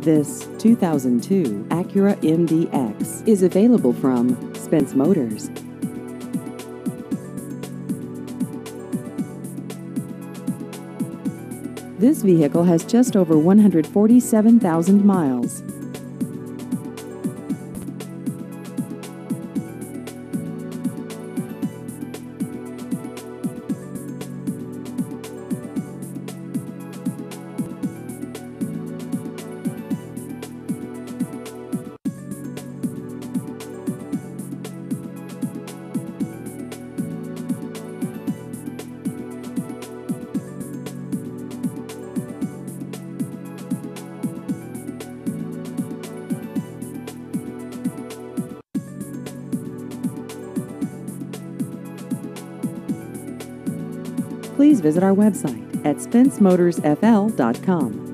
This 2002 Acura MDX is available from Spence Motors. This vehicle has just over 147,000 miles. Please visit our website at spencemotorsfl.com.